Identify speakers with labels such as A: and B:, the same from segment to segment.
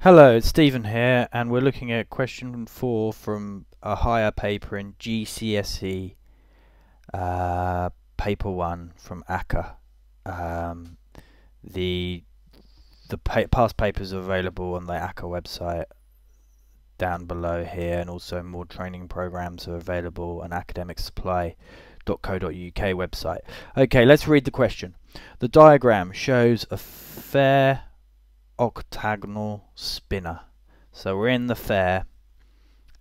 A: Hello, it's Stephen here, and we're looking at question four from a higher paper in GCSE, uh, paper one from AQA. Um, the the pa past papers are available on the AQA website down below here, and also more training programs are available on academicsupply.co.uk website. Okay, let's read the question. The diagram shows a fair octagonal spinner. So we're in the fair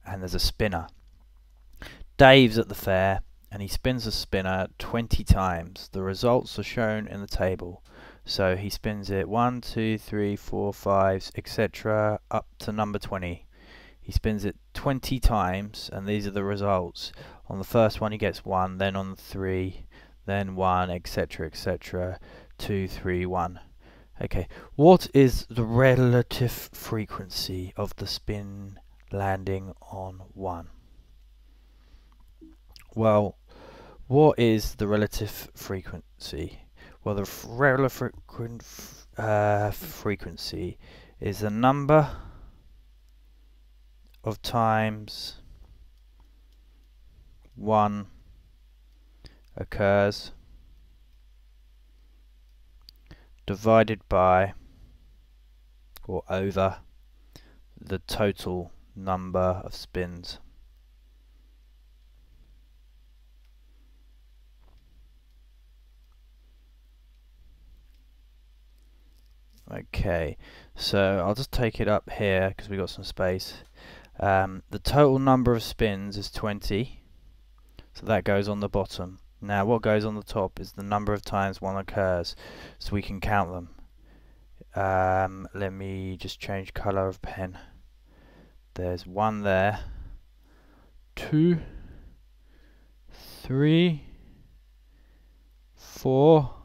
A: and there's a spinner. Dave's at the fair and he spins a spinner 20 times. The results are shown in the table. So he spins it 1, 2, 3, 4, 5, etc. up to number 20. He spins it 20 times and these are the results. On the first one he gets 1, then on 3, then 1, etc. etc. 2, 3, 1. Okay, what is the relative frequency of the spin landing on 1? Well, what is the relative frequency? Well, the relative uh, frequency is the number of times 1 occurs divided by or over the total number of spins. Okay, so I'll just take it up here because we've got some space. Um, the total number of spins is 20, so that goes on the bottom. Now what goes on the top is the number of times one occurs, so we can count them. Um, let me just change colour of pen. There's one there, two, three, four,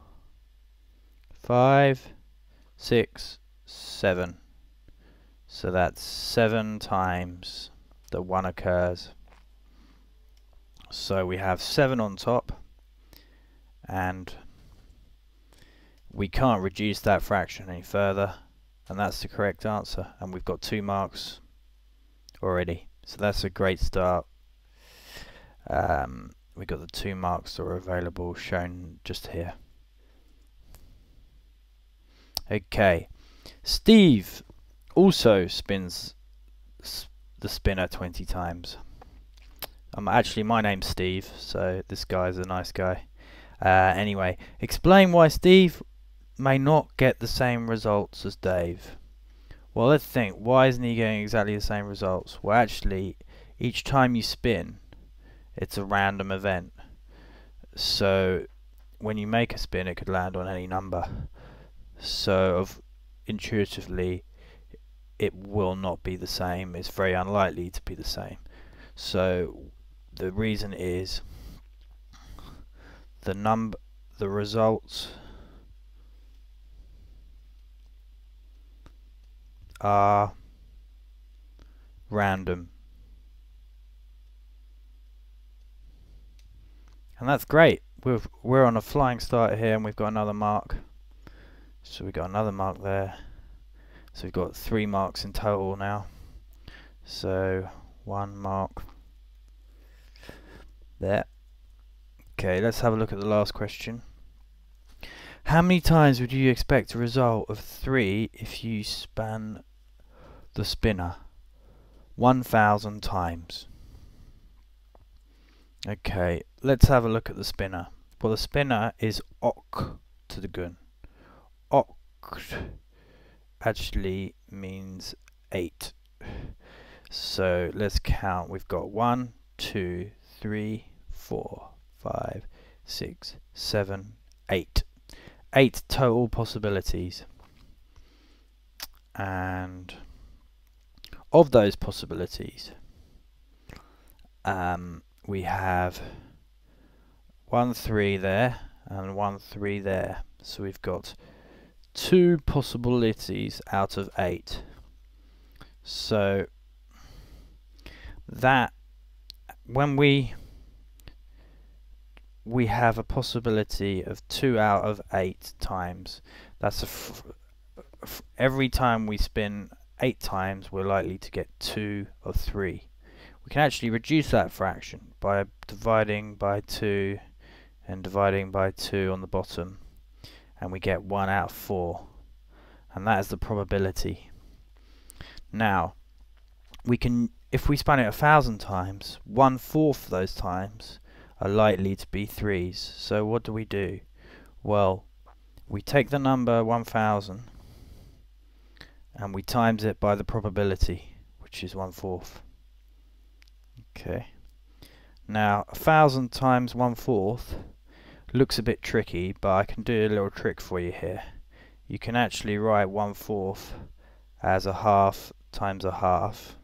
A: five, six, seven. So that's seven times that one occurs. So we have seven on top and we can't reduce that fraction any further and that's the correct answer and we've got two marks already. So that's a great start. Um, we got the two marks that are available shown just here. Okay. Steve also spins the spinner 20 times. Um, actually my name's Steve so this guy's a nice guy uh, anyway, explain why Steve may not get the same results as Dave. Well, let's think. Why isn't he getting exactly the same results? Well, actually, each time you spin, it's a random event. So, when you make a spin, it could land on any number. So, of, intuitively, it will not be the same. It's very unlikely to be the same. So, the reason is the number the results are random. And that's great. We're, we're on a flying start here and we've got another mark. So we've got another mark there. So we've got three marks in total now. So one mark there Okay, let's have a look at the last question. How many times would you expect a result of 3 if you span the spinner? 1000 times. Okay, let's have a look at the spinner. Well, the spinner is ok to the gun. Oct actually means 8. So let's count. We've got one, two, three, four five, six, seven, eight. Eight total possibilities. And of those possibilities, um, we have one three there and one three there. So we've got two possibilities out of eight. So that when we we have a possibility of 2 out of 8 times. That's every time we spin 8 times, we're likely to get 2 or 3. We can actually reduce that fraction by dividing by 2 and dividing by 2 on the bottom and we get 1 out of 4 and that is the probability. Now we can if we span it a thousand times, one fourth of those times are likely to be threes. So what do we do? Well, we take the number 1000 and we times it by the probability, which is one fourth. Okay. Now, a thousand times one fourth looks a bit tricky, but I can do a little trick for you here. You can actually write one fourth as a half times a half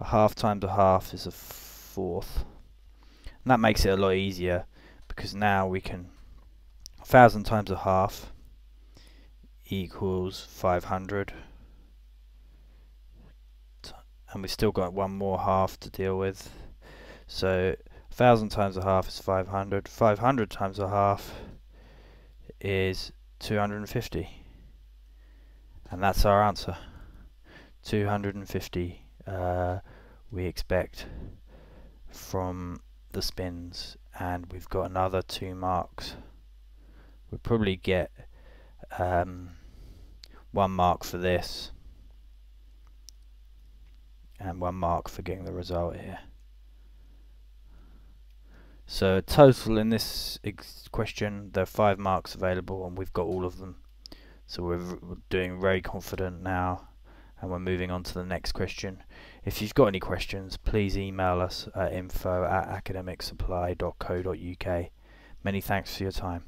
A: a half times a half is a And that makes it a lot easier because now we can thousand times a half equals 500 and we've still got one more half to deal with. So thousand times a half is 500 500 times a half is 250 and that's our answer. 250 uh, we expect from the spins and we've got another two marks. We'll probably get um, one mark for this and one mark for getting the result here. So total in this question there are five marks available and we've got all of them. So we're, we're doing very confident now and we're moving on to the next question. If you've got any questions, please email us at info at academicsupply.co.uk. Many thanks for your time.